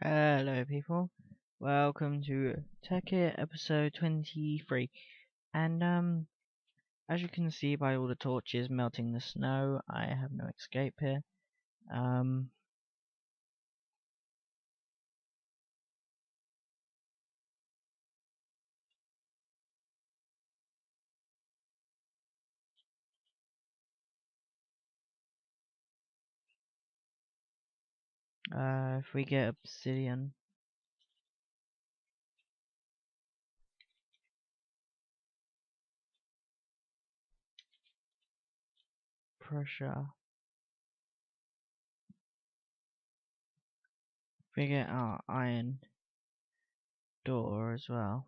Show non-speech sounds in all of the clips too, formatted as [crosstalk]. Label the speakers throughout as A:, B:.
A: Hello people, welcome to Tekkit episode 23 and um as you can see by all the torches melting the snow I have no escape here. Um uh if we get obsidian. Pressure we get our iron door as well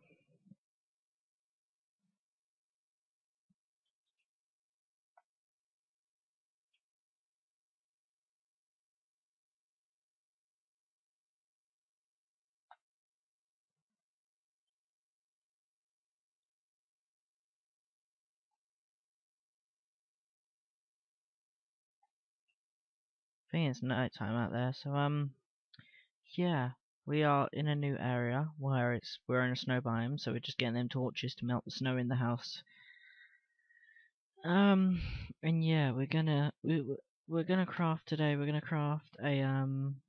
A: think it's night time out there so um yeah we are in a new area where it's we're in a snow biome so we're just getting them torches to melt the snow in the house Um, and yeah, we're gonna we- we're gonna craft today. We're gonna craft a um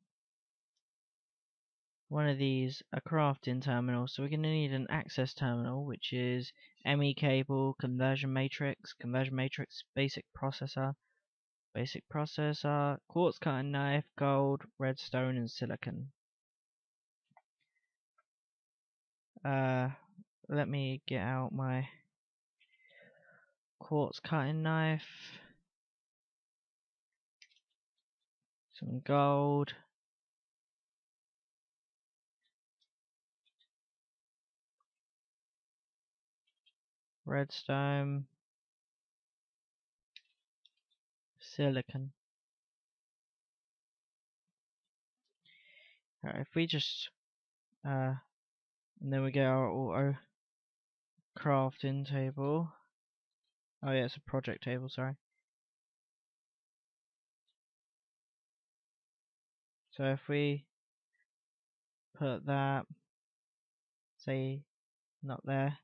A: one of these a crafting terminal. So we're gonna need an access terminal, which is ME cable, conversion matrix, conversion matrix, basic processor, basic processor, quartz cutting knife, gold, redstone, and silicon. Uh, let me get out my quartz cutting knife, some gold. redstone, silicon. Alright, if we just uh and then we get our auto crafting table. Oh yeah, it's a project table, sorry. So if we put that say not there.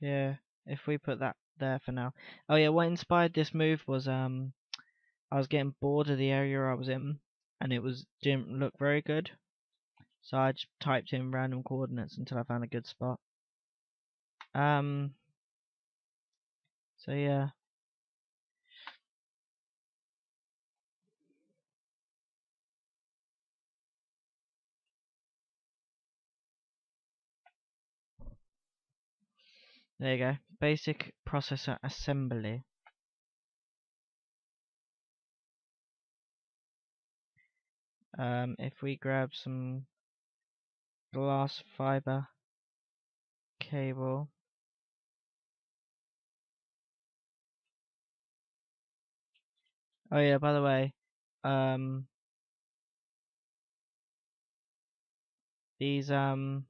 A: Yeah, if we put that there for now. Oh yeah, what inspired this move was um I was getting bored of the area I was in and it was didn't look very good. So I just typed in random coordinates until I found a good spot. Um so yeah. There you go. Basic processor assembly. Um, if we grab some glass fiber cable. Oh yeah, by the way, um, these um,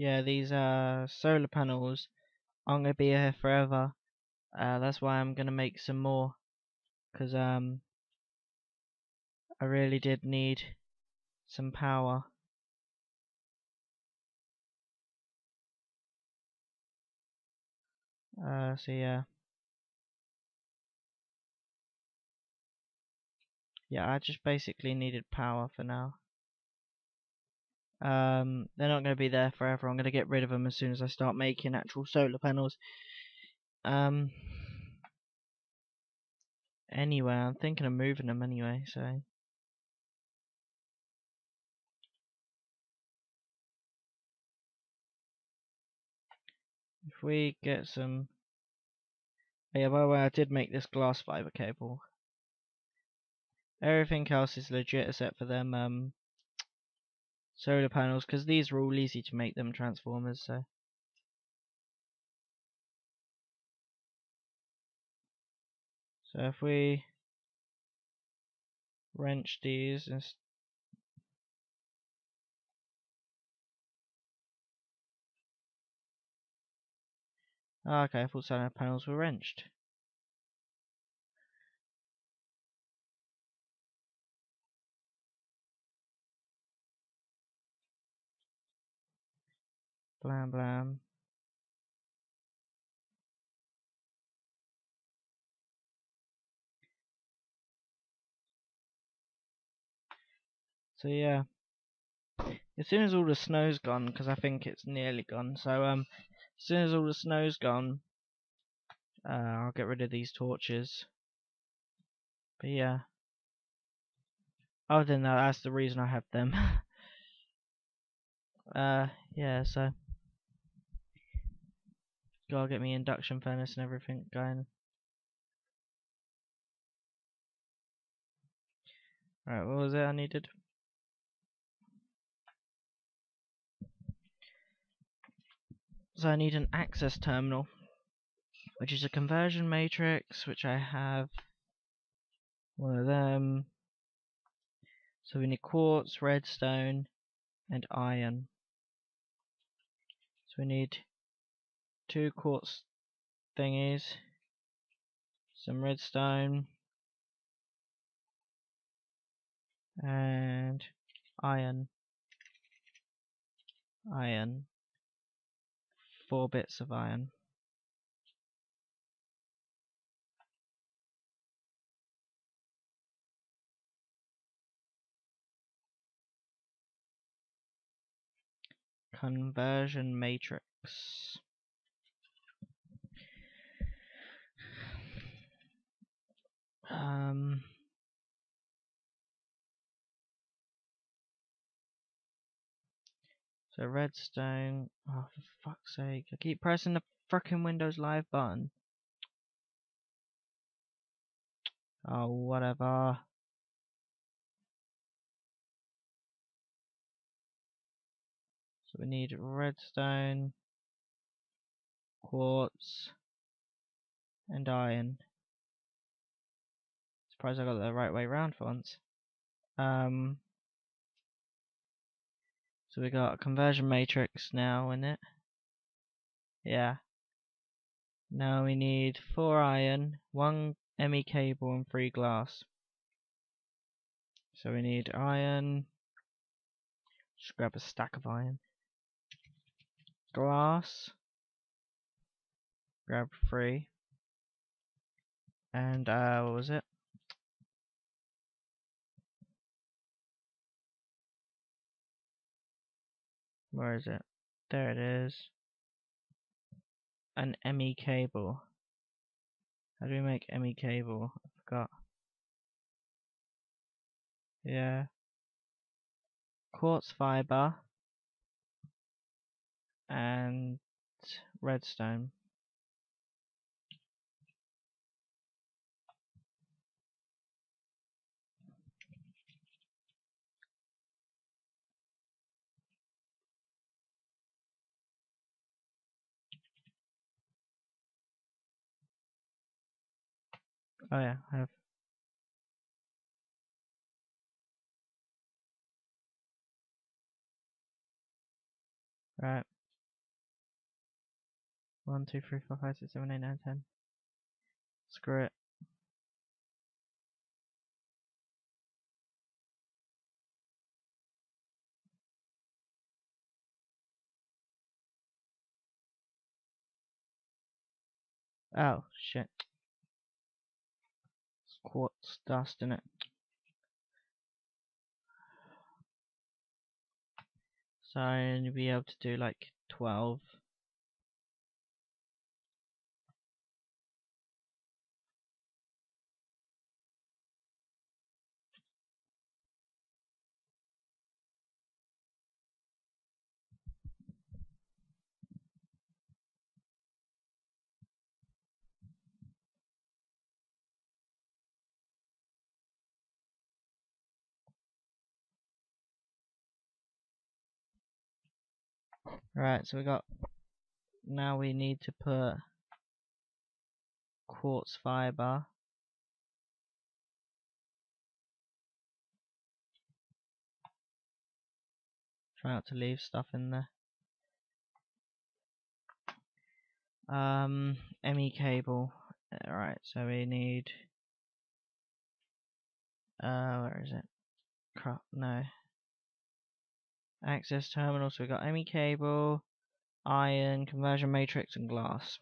A: yeah, these uh solar panels aren't gonna be here forever. Uh, that's why I'm gonna make some more, cause um, I really did need some power. Uh, so yeah. Yeah, I just basically needed power for now. Um, they're not going to be there forever. I'm going to get rid of them as soon as I start making actual solar panels. Um, anyway, I'm thinking of moving them anyway, so. If we get some... Oh, yeah, by the way, I did make this glass fiber cable. Everything else is legit except for them um, solar panels, because these are all easy to make them transformers, so. So if we wrench these and Oh, okay, I thought solar panels were wrenched. Blam blam. So yeah, as soon as all the snow's gone, because I think it's nearly gone. So um, as soon as all the snow's gone, uh, I'll get rid of these torches. But yeah, other than that, that's the reason I have them. [laughs] uh, yeah, so gotta get me induction furnace and everything going. Right, what was it I needed? So I need an access terminal, which is a conversion matrix, which I have one of them. So we need quartz, redstone, and iron. So we need two quartz thingies, some redstone, and iron. Iron four bits of iron. Conversion matrix. Um, So redstone. Oh, for fuck's sake. I keep pressing the fucking Windows Live button. Oh, whatever. So we need redstone, quartz, and iron. Surprised I got the right way round for once. Um, so we got a conversion matrix now in it. Yeah. Now we need four iron, one ME cable and three glass. So we need iron. Just grab a stack of iron. Glass. Grab three. And uh what was it? Where is it? There it is. An ME cable. How do we make ME cable? I forgot. Yeah. Quartz fiber. And redstone. Oh yeah, I have. Right. One, two, three, four, five, six, seven, eight, nine, ten. Screw it. Oh, shit. Quartz dust in it. So I only be able to do like 12. Right, so we got now we need to put quartz fiber try not to leave stuff in there Um, ME cable. Alright, so we need. Uh, where is it? Crap, no. Access terminal, so we got ME cable, iron, conversion matrix, and glass.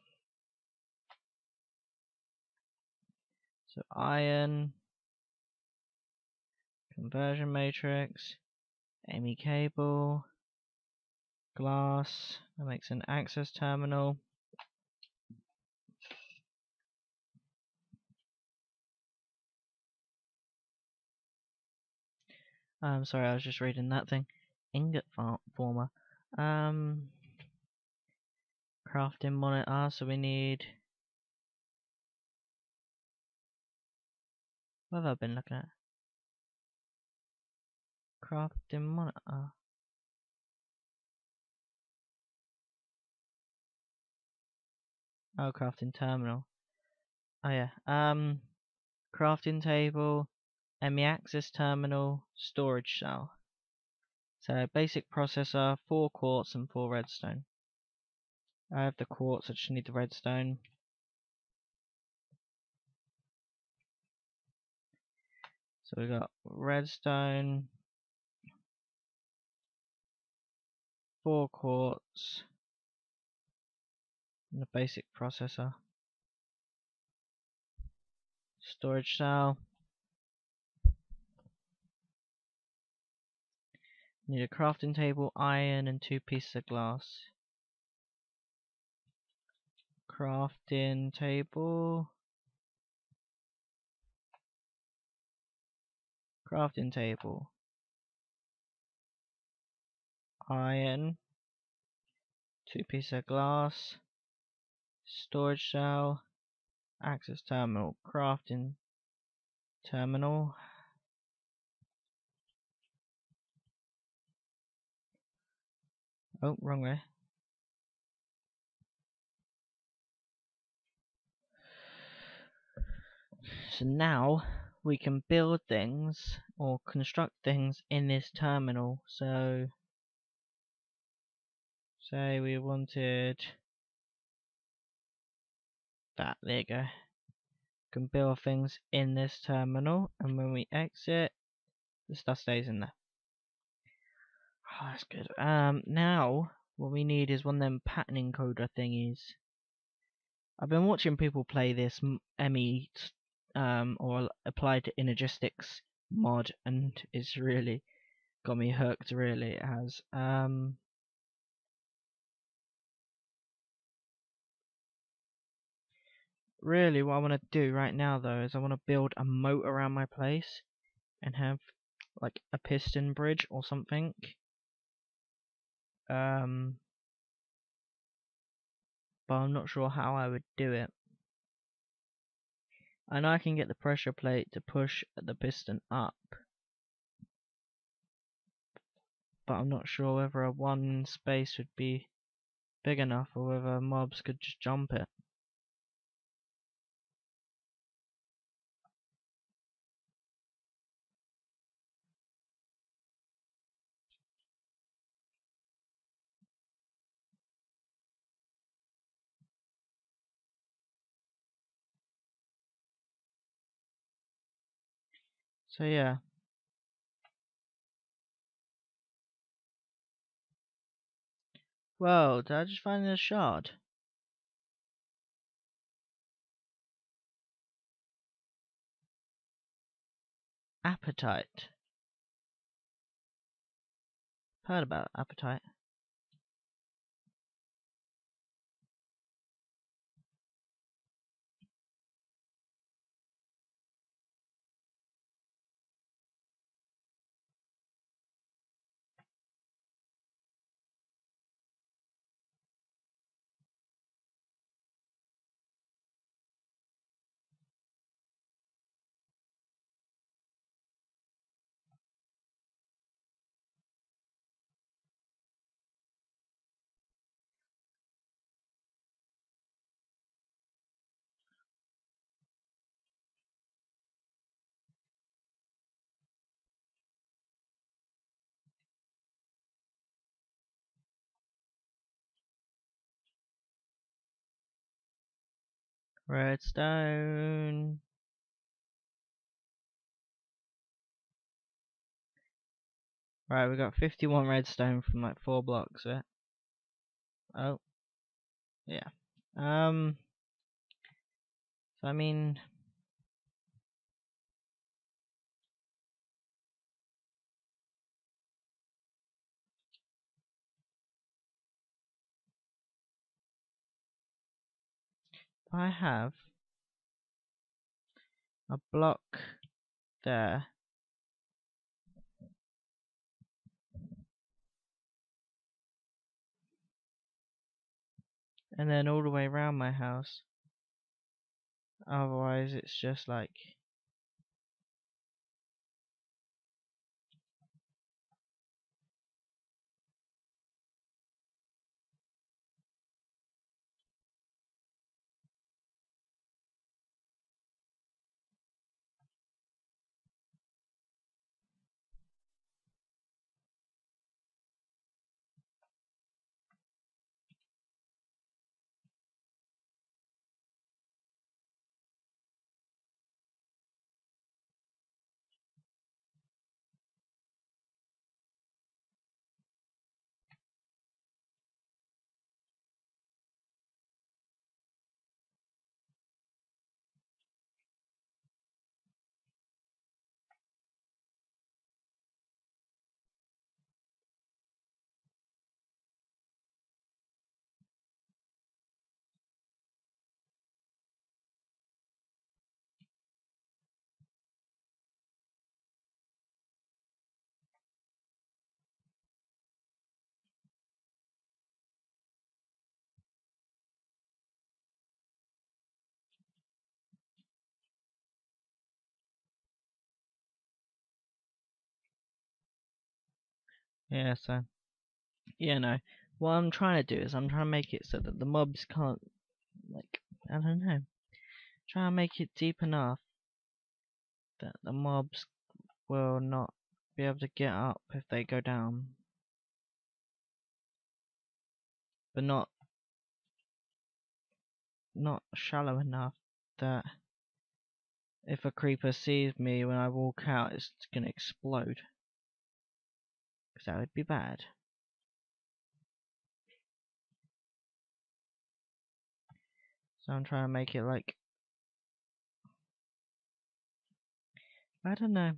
A: So iron, conversion matrix, ME cable, glass, that makes an access terminal. I'm sorry, I was just reading that thing. Ingot former. Um, crafting monitor, so we need... What have I been looking at? Crafting monitor. Oh, crafting terminal. Oh yeah. Um, crafting table, ME access terminal, storage cell. So basic processor, four quartz and four redstone. I have the quartz, I just need the redstone. So we got redstone, four quartz, and the basic processor. Storage cell. Need a crafting table, iron, and two pieces of glass. Crafting table. Crafting table. Iron. Two pieces of glass. Storage cell. Access terminal. Crafting terminal. Oh, wrong way. So now we can build things or construct things in this terminal. So say we wanted that, there you go. can build things in this terminal and when we exit the stuff stays in there. Oh, that's good. Um, now what we need is one of them pattern encoder thingies. I've been watching people play this ME um, or applied to Energistics mod, and it's really got me hooked. Really, it has. Um, really, what I want to do right now, though, is I want to build a moat around my place and have like a piston bridge or something um, but I'm not sure how I would do it. I know I can get the pressure plate to push the piston up, but I'm not sure whether a one space would be big enough or whether mobs could just jump it. So yeah. Whoa, did I just find a shard? Apatite. Heard about apatite. Redstone. Right, we got 51 redstone from like four blocks, right? Oh. Yeah. Um. So, I mean. I have a block there and then all the way around my house. Otherwise, it's just like Yeah, so yeah, no. What I'm trying to do is I'm trying to make it so that the mobs can't, like, I don't know, try and make it deep enough that the mobs will not be able to get up if they go down, but not not shallow enough that if a creeper sees me when I walk out, it's gonna explode. Because that would be bad. So I'm trying to make it like I don't know.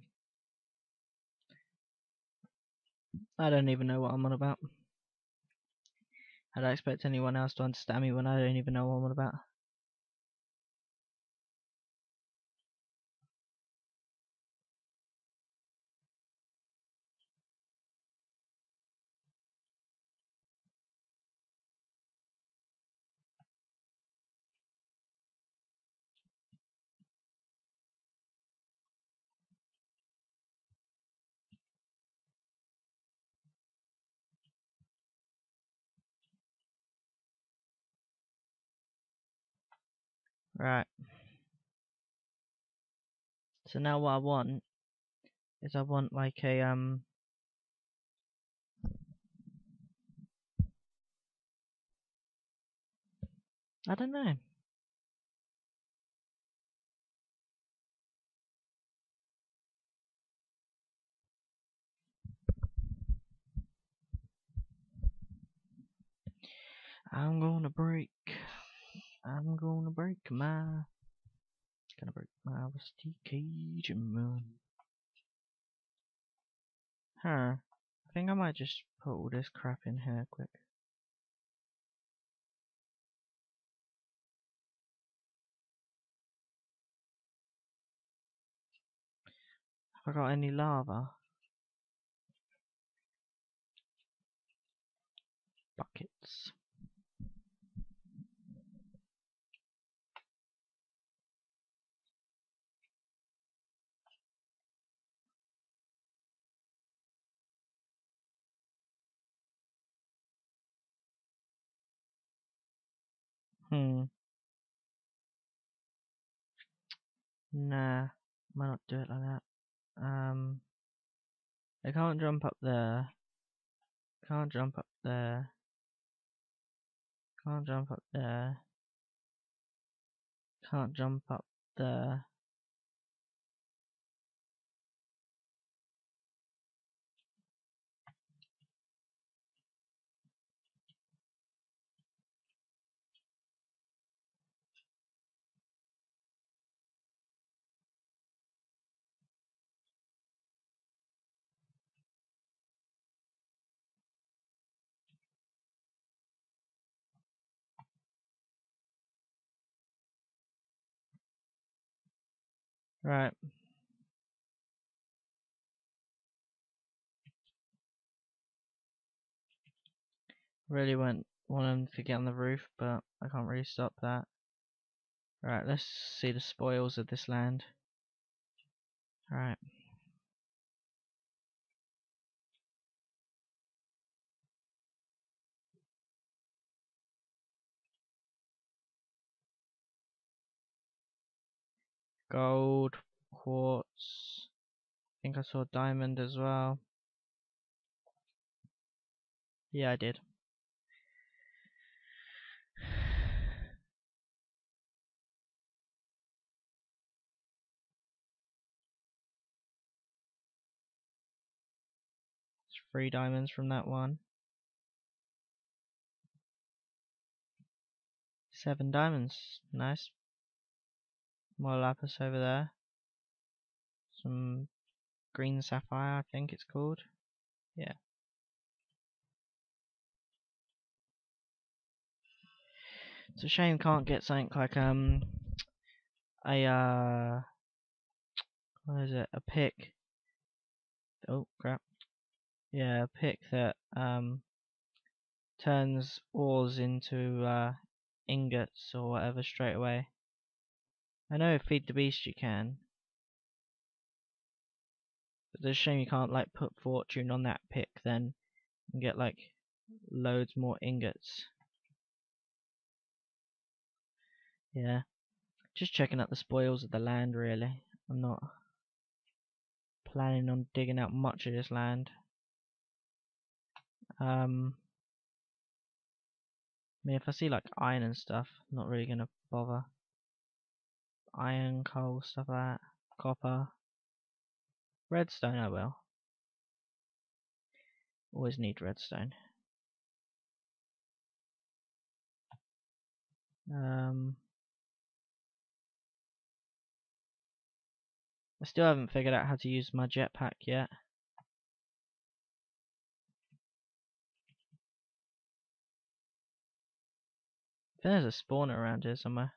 A: I don't even know what I'm on about. I don't expect anyone else to understand me when I don't even know what I'm on about. Right. So now what I want is I want like a um I don't know. I'm gonna break. I'm gonna break my. Gonna break my rusty cage and run. Huh. I think I might just put all this crap in here quick. Have I got any lava? Buckets. Hmm. Nah. Might not do it like that. Um. I can't jump up there. Can't jump up there. Can't jump up there. Can't jump up there. Right. Really went them to get on the roof, but I can't really stop that. Right, let's see the spoils of this land. Right. Gold, quartz. I think I saw diamond as well. Yeah, I did. It's three diamonds from that one. Seven diamonds. Nice. More lapis over there. Some green sapphire, I think it's called. Yeah. It's a shame can't get something like um a uh what is it? A pick. Oh crap. Yeah, a pick that um turns ores into uh ingots or whatever straight away. I know feed the beast you can. But it's a shame you can't like put fortune on that pick then and get like loads more ingots. Yeah. Just checking out the spoils of the land really. I'm not planning on digging out much of this land. Um I mean if I see like iron and stuff, I'm not really gonna bother. Iron, coal, stuff like that. Copper. Redstone I will. Always need redstone. Um I still haven't figured out how to use my jetpack yet. There's a spawner around here somewhere.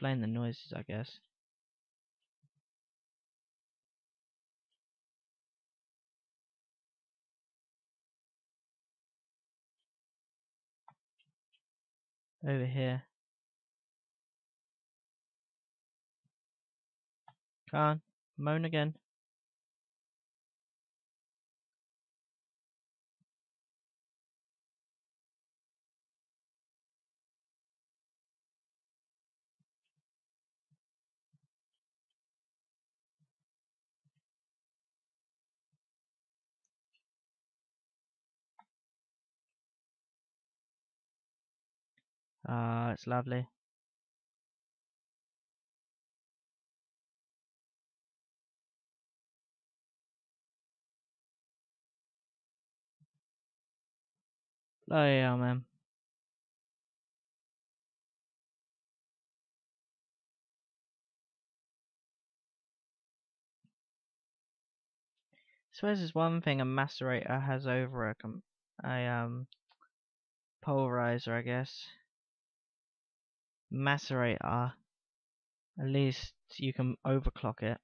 A: Explain the noises, I guess. Over here. Come on, moan again. Ah, it's lovely. Oh yeah, man. I suppose there's one thing a macerator has over a, a um pulverizer, I guess. Macerator, at least you can overclock it.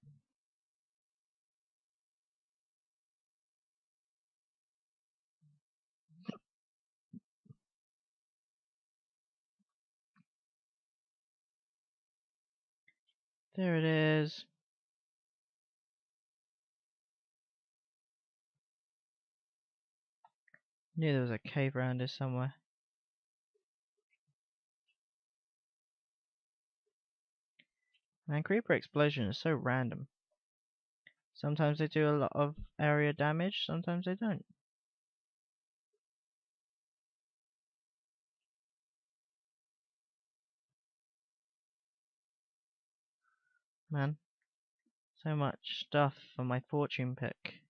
A: There it is. Knew there was a cave around here somewhere. Man, Creeper Explosion is so random. Sometimes they do a lot of area damage, sometimes they don't. Man, so much stuff for my fortune pick.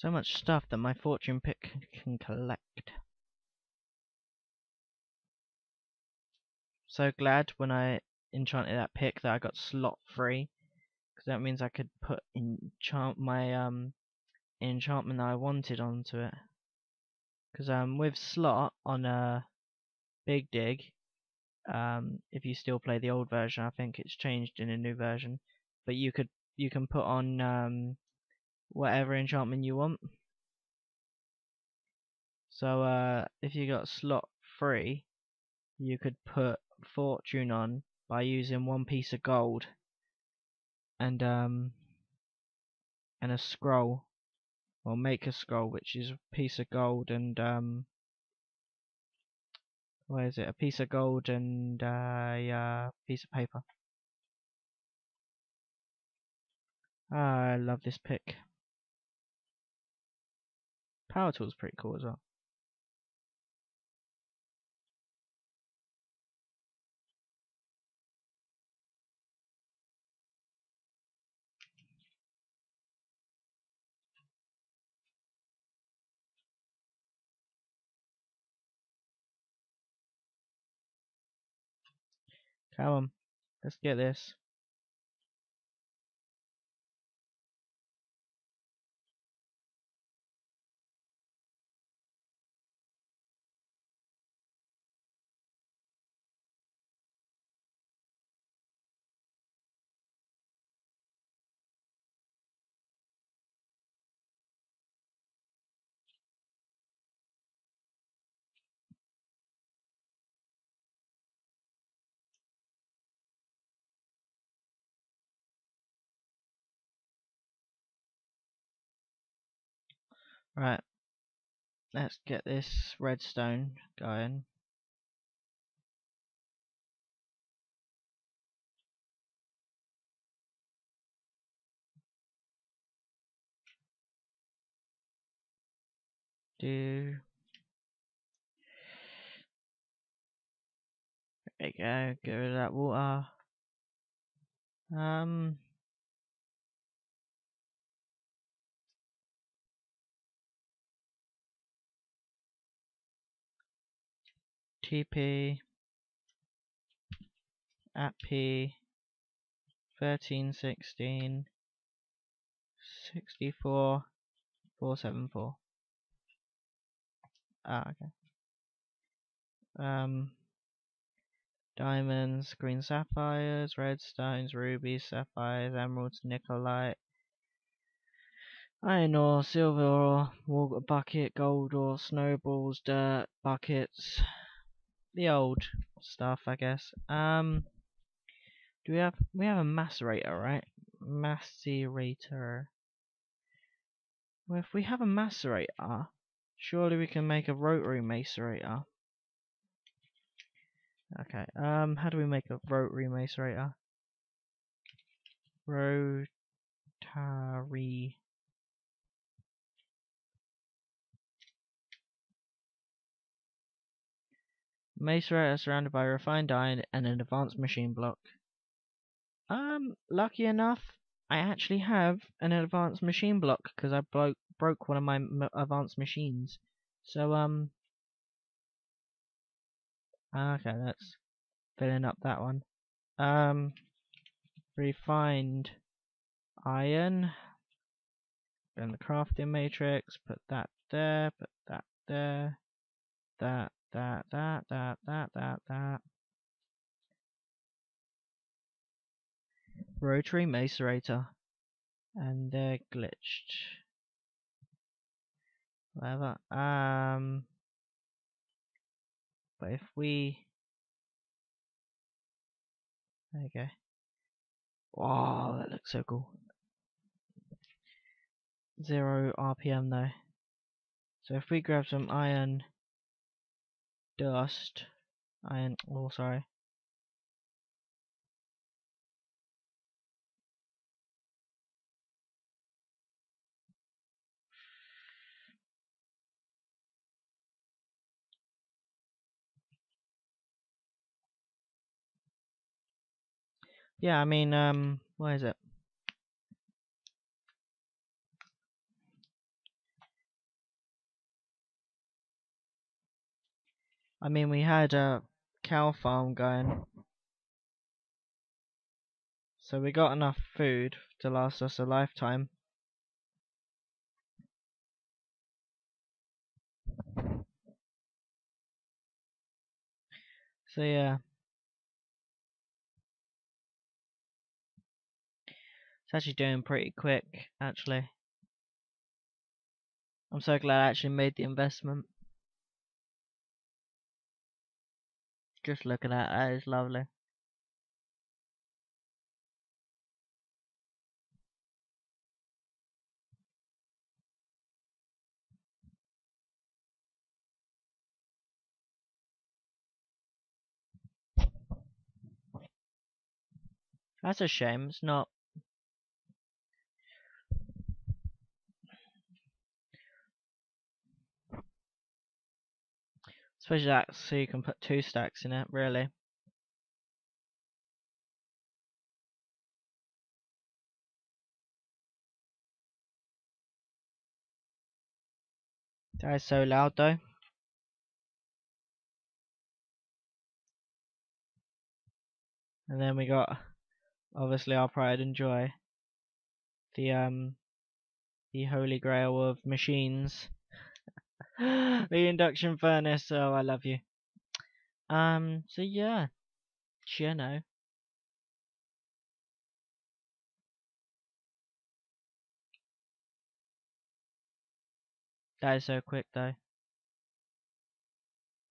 A: So much stuff that my fortune pick can collect. So glad when I enchanted that pick that I got slot free. Because that means I could put enchant my um enchantment that I wanted onto it. Because um with slot on a big dig, um if you still play the old version, I think it's changed in a new version. But you could you can put on um whatever enchantment you want. So uh, if you got slot free, you could put fortune on by using one piece of gold and um and a scroll. Or make a scroll which is a piece of gold and um where is it? A piece of gold and uh, a piece of paper. Ah, I love this pick Power tool is pretty cool as well. Come on, let's get this. Right, let's get this redstone going. Do there you go, get rid of that water. Um TP at P thirteen sixteen sixty four four seven four. Ah okay. Um diamonds, green sapphires, red stones, rubies, sapphires, emeralds, nikolite, iron ore, silver ore, water bucket, gold ore, snowballs, dirt, buckets, the old stuff, I guess. Um, do we have we have a macerator, right? Macerator. Well, if we have a macerator, surely we can make a rotary macerator. Okay. Um, how do we make a rotary macerator? Rotary. Macerator surrounded by refined iron and an advanced machine block. Um, lucky enough, I actually have an advanced machine block because I broke broke one of my advanced machines. So um, okay, that's filling up that one. Um, refined iron. In the crafting matrix, put that there, put that there, that that, that, that, that, that, that. Rotary macerator. And they're glitched. Whatever. Um, but if we... There you go. Wow, that looks so cool. Zero RPM though. So if we grab some iron dust and oh sorry. Yeah I mean um what is it? I mean, we had a cow farm going. So we got enough food to last us a lifetime. So yeah. It's actually doing pretty quick, actually. I'm so glad I actually made the investment. Just look at that is lovely. That's a shame, it's not Especially that so you can put two stacks in it, really. That is so loud though. And then we got obviously our pride and joy. The um the holy grail of machines. [gasps] the induction furnace, oh I love you. Um so yeah. Know. That is so quick though.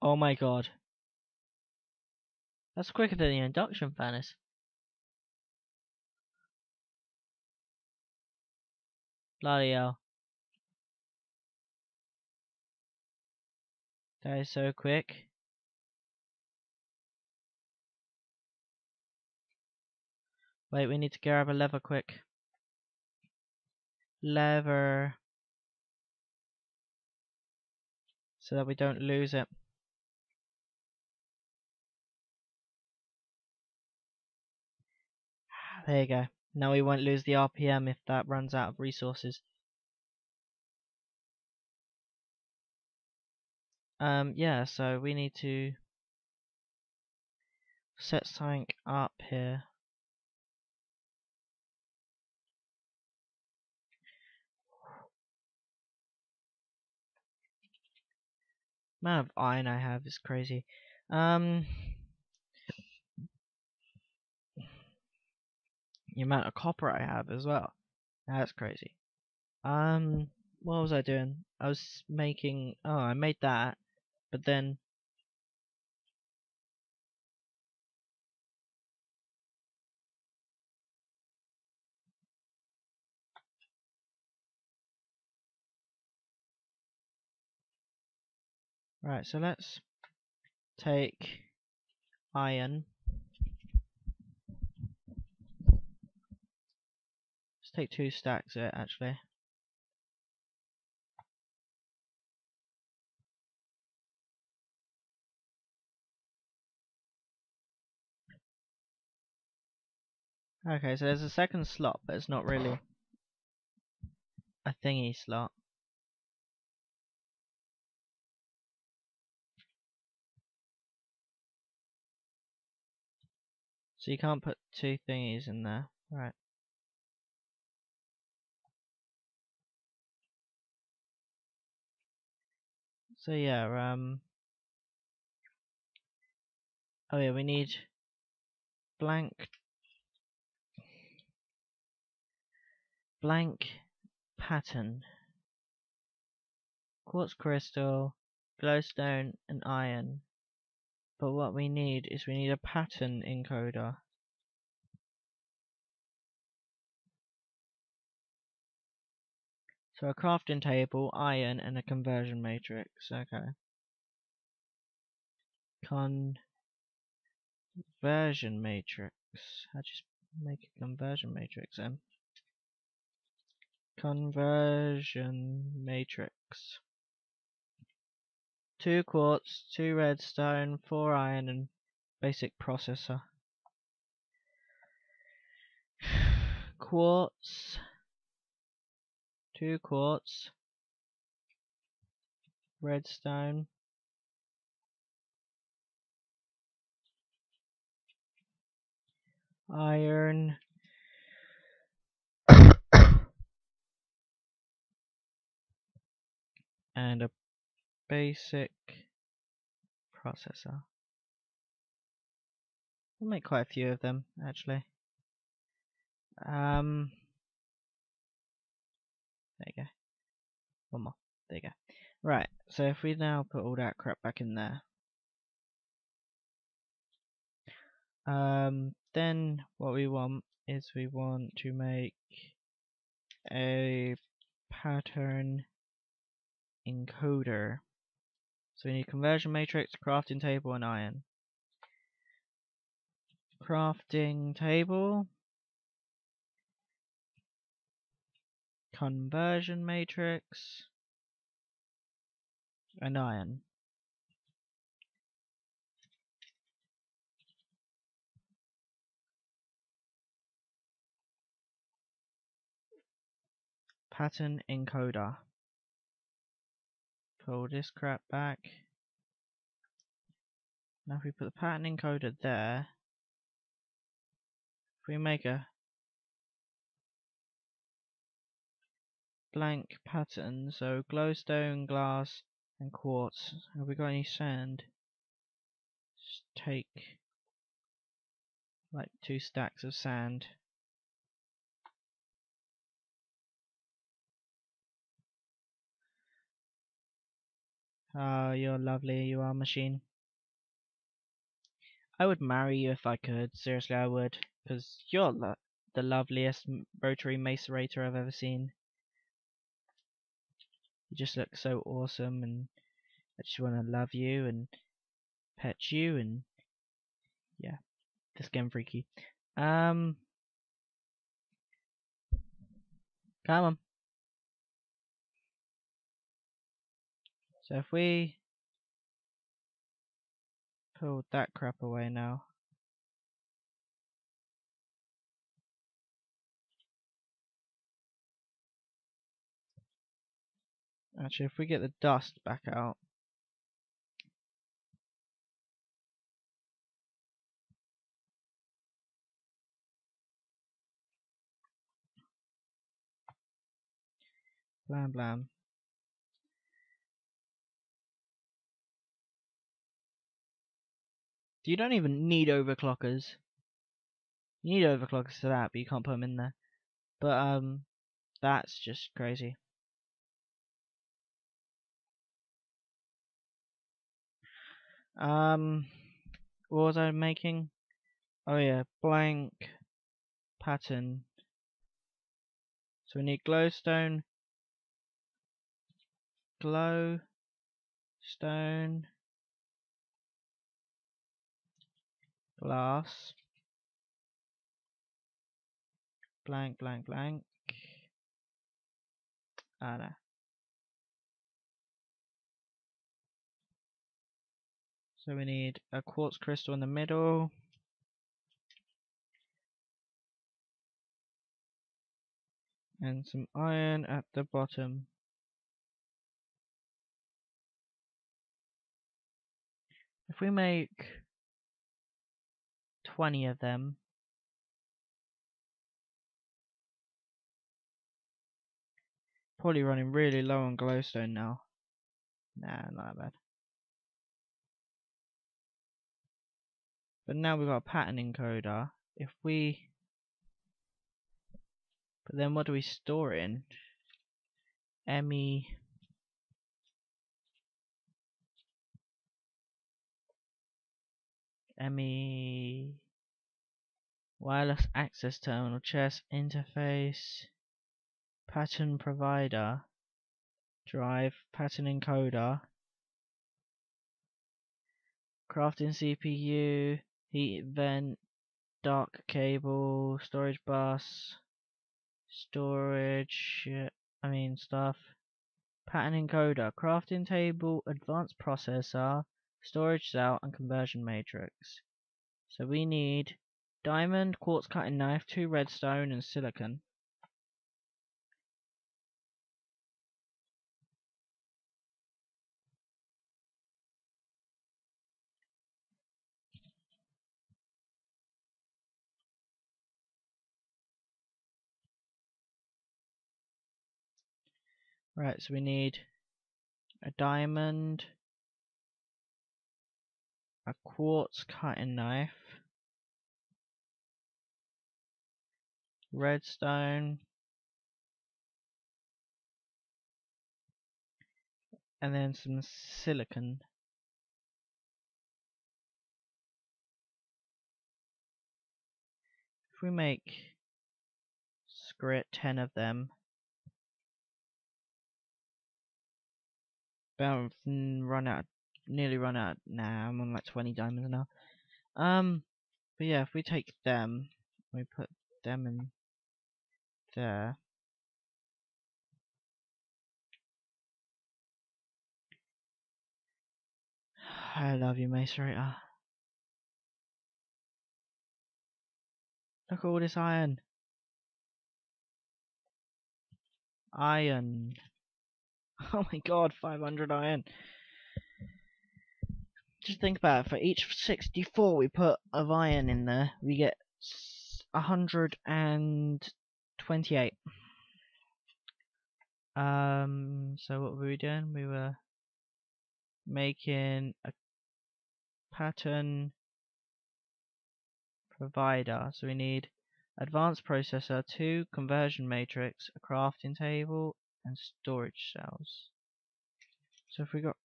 A: Oh my god. That's quicker than the induction furnace. Bloody hell. That is so quick. Wait, we need to grab a lever quick. Lever. So that we don't lose it. Ah, there you go. Now we won't lose the RPM if that runs out of resources. Um, yeah, so we need to set something up here. amount of iron I have is crazy. Um, the amount of copper I have as well. That's crazy. Um, what was I doing? I was making. Oh, I made that, but then. Right, so let's take iron. Let's take two stacks of it actually. Okay, so there's a second slot, but it's not really a thingy slot. So you can't put two thingies in there. Right. So yeah, um Oh yeah, we need blank blank pattern. Quartz crystal, glowstone and iron. But what we need is we need a pattern encoder. So a crafting table, iron, and a conversion matrix. Okay. Conversion matrix. I just make a conversion matrix then. Conversion matrix. Two quartz, two redstone, four iron, and basic processor. [sighs] quartz, two quartz, redstone, iron, and a basic processor. We'll make quite a few of them actually. Um, there you go. One more. There you go. Right, so if we now put all that crap back in there, um, then what we want is we want to make a pattern encoder. So we need conversion matrix, crafting table, and iron. Crafting table. Conversion matrix. And iron. Pattern encoder pull this crap back. Now if we put the pattern encoder there, if we make a blank pattern, so glowstone, glass and quartz, have we got any sand? Just take like two stacks of sand. Oh, you're lovely, you are machine. I would marry you if I could, seriously I would, because you're lo the loveliest rotary macerator I've ever seen. You just look so awesome and I just want to love you and pet you and yeah, just getting freaky. Um, come on. So if we pull that crap away now. Actually, if we get the dust back out. Blam blam. You don't even need overclockers. You need overclockers for that, but you can't put them in there. But, um, that's just crazy. Um, what was I making? Oh yeah, blank pattern. So we need glowstone, glowstone, glass blank blank blank. Ah no. so we need a quartz crystal in the middle. And some iron at the bottom. If we make 20 of them. Probably running really low on glowstone now. Nah, not that bad. But now we've got a pattern encoder. If we... But then what do we store in? ME... ME wireless access terminal, chess interface, pattern provider, drive, pattern encoder, crafting CPU, heat vent, dark cable, storage bus, storage, I mean stuff, pattern encoder, crafting table, advanced processor, storage cell and conversion matrix. So we need diamond, quartz cutting knife, two redstone, and silicon. Right, so we need a diamond, a quartz cutting knife, redstone, and then some silicon. If we make screw it, 10 of them, about run out, nearly run out. Nah, I'm on like 20 diamonds now. Um, but yeah, if we take them, we put them in there. I love you, Macerator. Look at all this iron. Iron. [laughs] Oh my god, 500 iron. Just think about it, for each 64 we put of iron in there, we get 128. Um, so what were we doing? We were making a pattern provider. So we need advanced processor, two conversion matrix, a crafting table, and storage cells. So if we got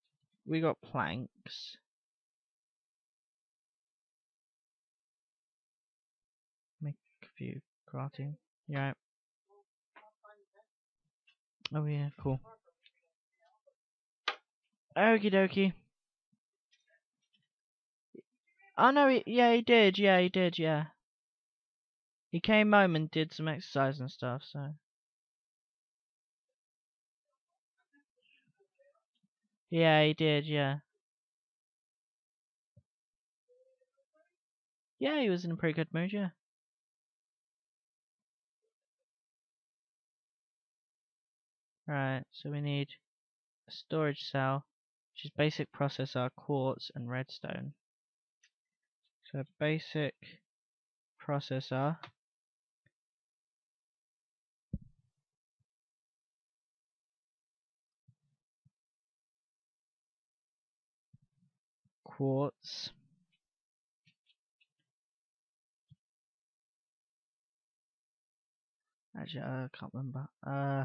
A: we got planks. Make a few crafting. Yeah. Oh yeah, cool. Okie dokie. Oh no, he, yeah, he did. Yeah, he did. Yeah. He came home and did some exercise and stuff. So. Yeah, he did. Yeah. Yeah, he was in a pretty good mood. Yeah. Right. So we need a storage cell, which is basic processor, quartz, and redstone. So basic processor quartz actually I can't remember uh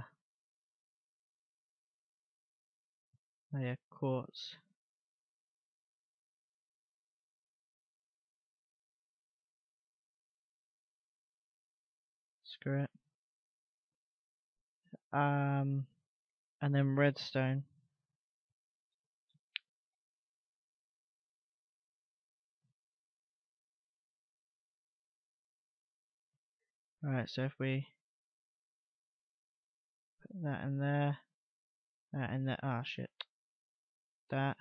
A: oh yeah quartz screw it. Um and then redstone. Right, so if we put that in there, that in there, ah oh, shit, that.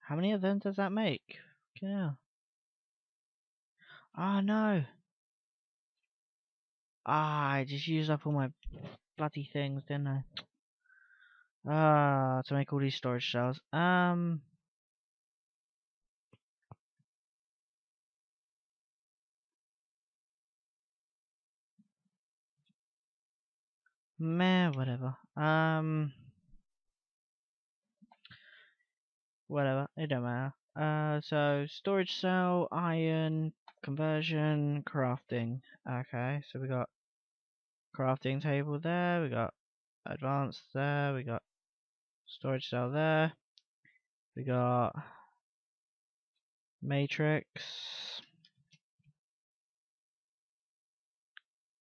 A: How many of them does that make? Yeah. Oh no! Ah, I just used up all my bloody things, didn't I? Ah, to make all these storage cells. Um. Meh, whatever. Um, whatever. It don't matter. Uh, so storage cell, iron, conversion, crafting. Okay, so we got crafting table there. We got advanced there. We got storage cell there. We got matrix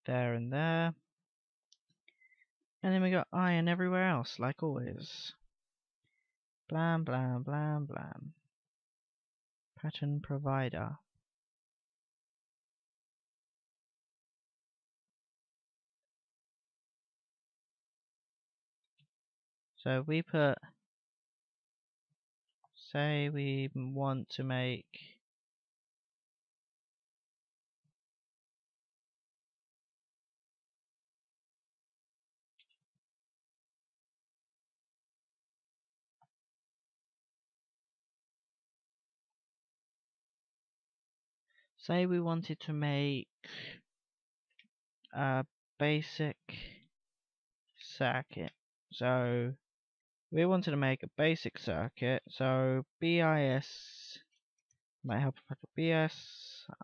A: there and there. And then we got iron everywhere else, like always. Blam, blam, blam, blam. Pattern provider. So we put say we want to make say we wanted to make a basic circuit. So we wanted to make a basic circuit. So BIS might help BS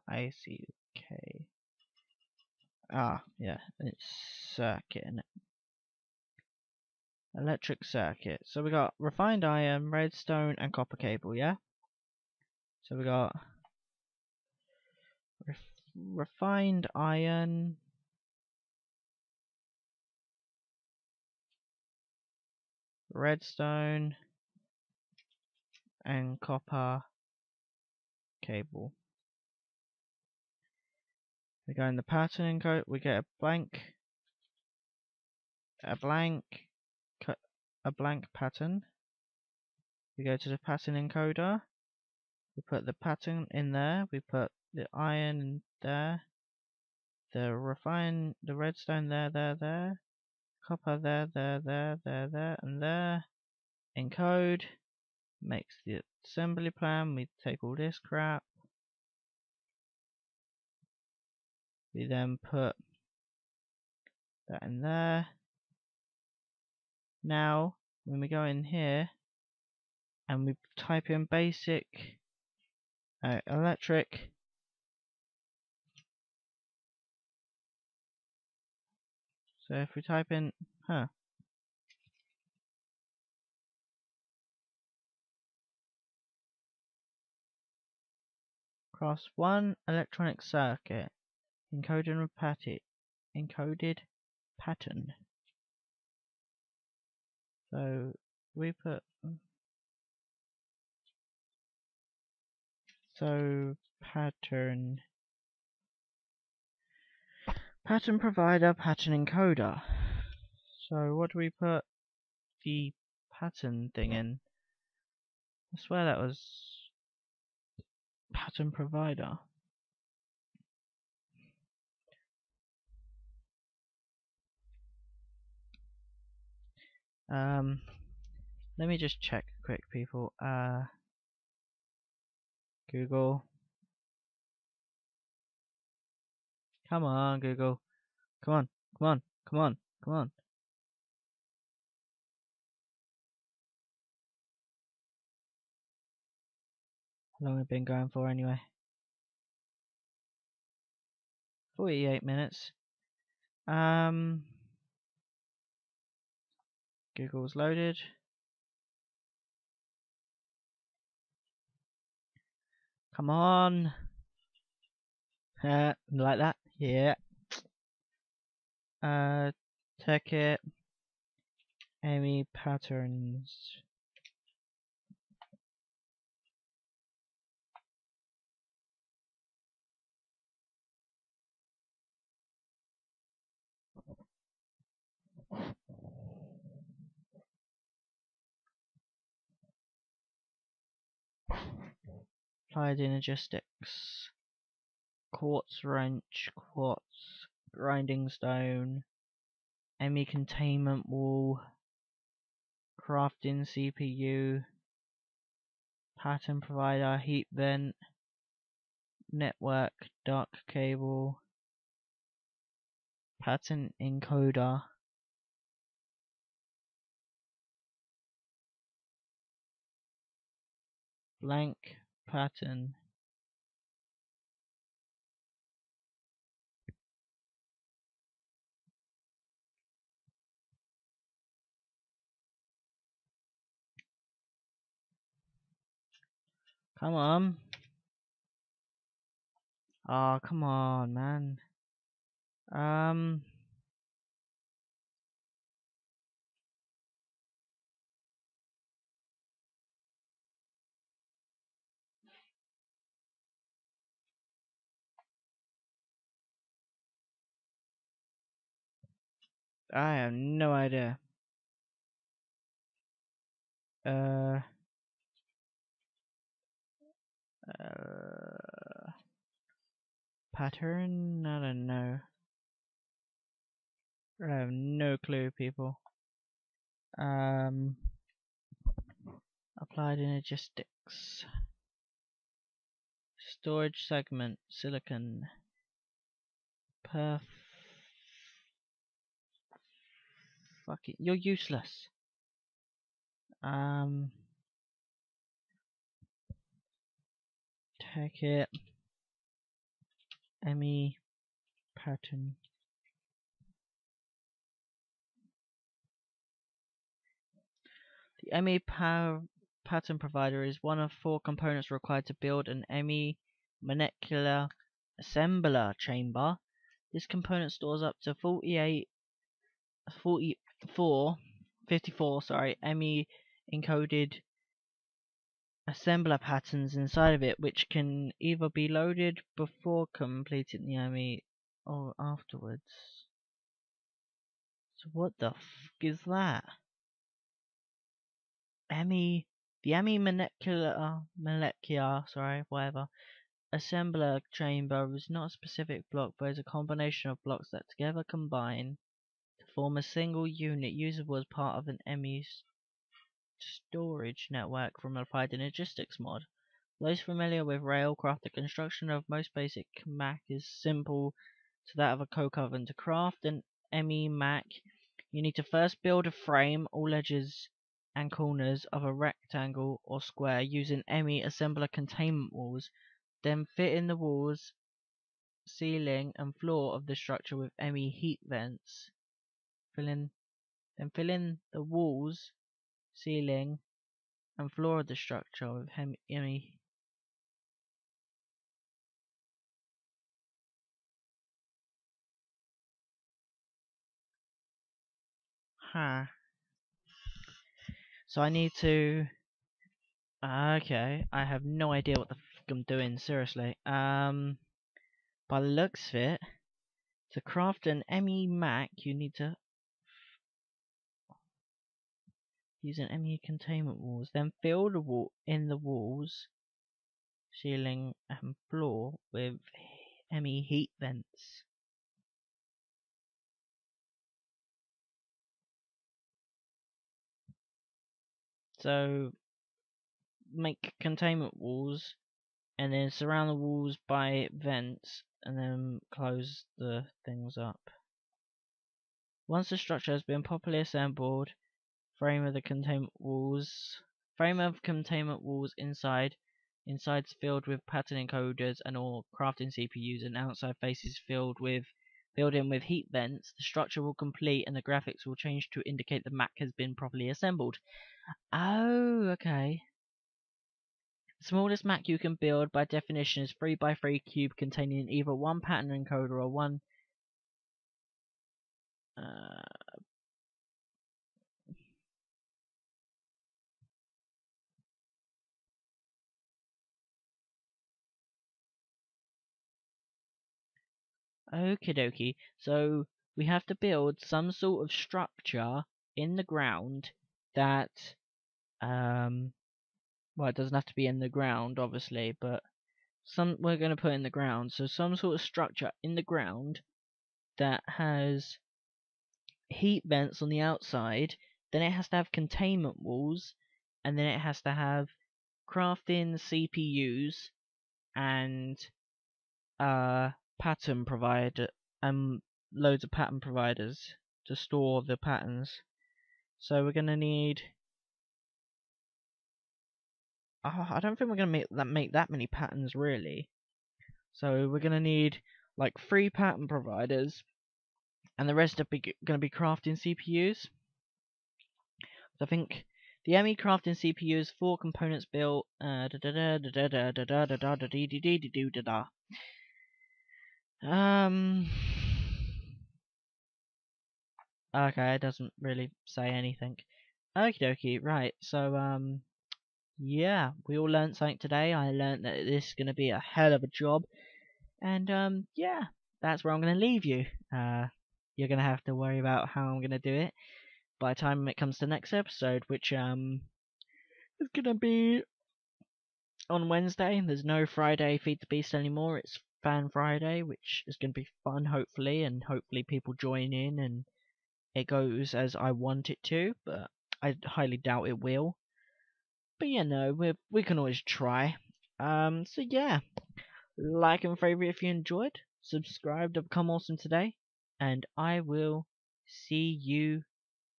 A: ICK. Ah, yeah, it's circuit in it. Electric circuit. So we got refined iron, redstone, and copper cable. Yeah. So we got refined iron, redstone and copper cable. We go in the pattern encode, we get a blank, a blank, a blank pattern. We go to the pattern encoder, we put the pattern in there, we put the iron there, the refine, the redstone there, there, there, copper there, there, there, there, there, and there. Encode makes the assembly plan. We take all this crap. We then put that in there. Now, when we go in here and we type in basic uh, electric So if we type in, huh. Cross one electronic circuit, encoded repeated, encoded pattern. So we put so pattern Pattern provider, pattern encoder. So what do we put the pattern thing in? I swear that was pattern provider. Um, let me just check quick, people. Uh, Google. Come on, Google. Come on, come on, come on, come on. How long have been going for anyway? 48 minutes. Um, Google's loaded. Come on. Uh, [laughs] like that. Yeah. Uh, take it. Any patterns. Applied energistics quartz wrench, quartz grinding stone, ME containment wall, crafting CPU, pattern provider, heat vent, network, dark cable, pattern encoder, blank pattern Come on. Oh, come on, man. Um... I have no idea. Uh... Uh, pattern? I don't know. I have no clue, people. Um, applied energistics. Storage segment, silicon. Perf. Fuck it, you're useless. Um. It. ME pattern. The ME power pattern provider is one of four components required to build an ME molecular assembler chamber. This component stores up to 48, 44, 54, sorry, ME encoded assembler patterns inside of it, which can either be loaded before completing the ME or afterwards. So what the f is that? ME, the ME molecular, molecular, sorry, whatever, assembler chamber is not a specific block, but is a combination of blocks that together combine to form a single unit usable as part of an ME storage network from Applied energistics mod. Those familiar with Railcraft, the construction of most basic Mac is simple to that of a coke oven. To craft an ME Mac, you need to first build a frame, all edges and corners of a rectangle or square using ME assembler containment walls, then fit in the walls, ceiling and floor of the structure with ME heat vents. Fill in, then fill in the walls, ceiling and floor of the structure with ME Huh. So I need to... Okay, I have no idea what the f I'm doing, seriously. Um, by the looks of it, to craft an ME Mac, you need to an ME containment walls, then fill the wall in the walls, ceiling and floor with ME heat vents. So make containment walls and then surround the walls by vents and then close the things up. Once the structure has been properly assembled, frame of the containment walls frame of containment walls inside insides filled with pattern encoders and all crafting CPUs and outside faces filled with filled in with heat vents, the structure will complete and the graphics will change to indicate the Mac has been properly assembled. Oh, okay. Smallest Mac you can build by definition is 3x3 cube containing either one pattern encoder or one uh, Okie dokie. So we have to build some sort of structure in the ground that um well it doesn't have to be in the ground obviously but some we're going to put in the ground so some sort of structure in the ground that has heat vents on the outside then it has to have containment walls and then it has to have crafting CPUs and uh pattern provider and loads of pattern providers to store the patterns so we're gonna need oh, I don't think we're gonna make that make that many patterns really. So we're gonna need like three pattern providers, and the rest are be gonna be crafting CPUs. I think the ME crafting CPUs, four components built. Uh, da da da da da da da da da da da da da da. Um. Okay, it doesn't really say anything. Okie dokie, right, so, um, yeah, we all learned something today. I learned that this is going to be a hell of a job. And, um, yeah, that's where I'm going to leave you. Uh, you're going to have to worry about how I'm going to do it by the time it comes to next episode, which, um, is going to be on Wednesday. There's no Friday Feed the Beast anymore. It's Fan Friday, which is going to be fun, hopefully, and hopefully people join in and it goes as I want it to, but I highly doubt it will. But yeah, no, we we can always try. Um, so yeah, like and favorite if you enjoyed. Subscribe to become awesome today, and I will see you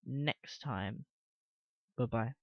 A: next time. Bye bye.